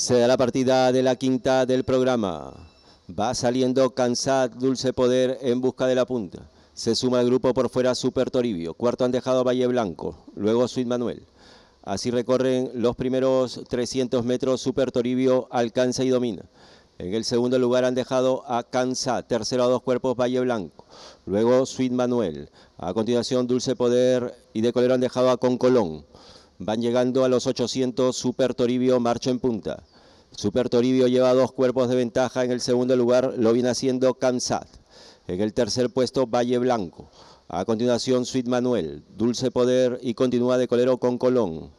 Se da la partida de la quinta del programa. Va saliendo Cansat, Dulce Poder en busca de la punta. Se suma el grupo por fuera Super Toribio. Cuarto han dejado Valle Blanco. Luego Sweet Manuel. Así recorren los primeros 300 metros. Super Toribio alcanza y domina. En el segundo lugar han dejado a Cansa, tercero a dos cuerpos Valle Blanco, luego Sweet Manuel, a continuación Dulce Poder y de Colero han dejado a Concolón. Van llegando a los 800 Super Toribio, marcha en punta. Super Toribio lleva dos cuerpos de ventaja, en el segundo lugar lo viene haciendo Cansat. En el tercer puesto Valle Blanco. A continuación Sweet Manuel, Dulce Poder y continúa de Colero con Colón.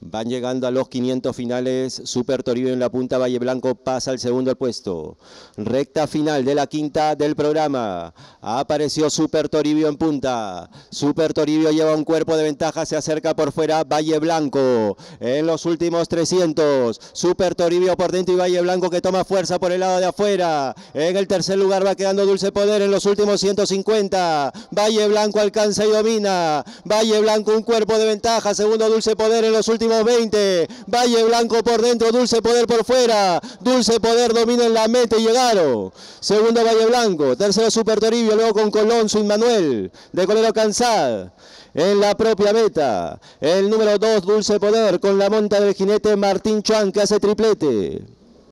Van llegando a los 500 finales. Super Toribio en la punta. Valle Blanco pasa al segundo puesto. Recta final de la quinta del programa. Apareció Super Toribio en punta. Super Toribio lleva un cuerpo de ventaja. Se acerca por fuera Valle Blanco. En los últimos 300. Super Toribio por dentro y Valle Blanco que toma fuerza por el lado de afuera. En el tercer lugar va quedando Dulce Poder en los últimos 150. Valle Blanco alcanza y domina. Valle Blanco un cuerpo de ventaja. Segundo Dulce Poder en los últimos 20. Valle Blanco por dentro, Dulce Poder por fuera. Dulce Poder domina en la meta y llegaron. Segundo Valle Blanco. Tercero Super Toribio, luego con Colón, Sin Manuel. De Colero Cansad. En la propia meta. El número 2, Dulce Poder, con la monta del jinete Martín Chuan, que hace triplete.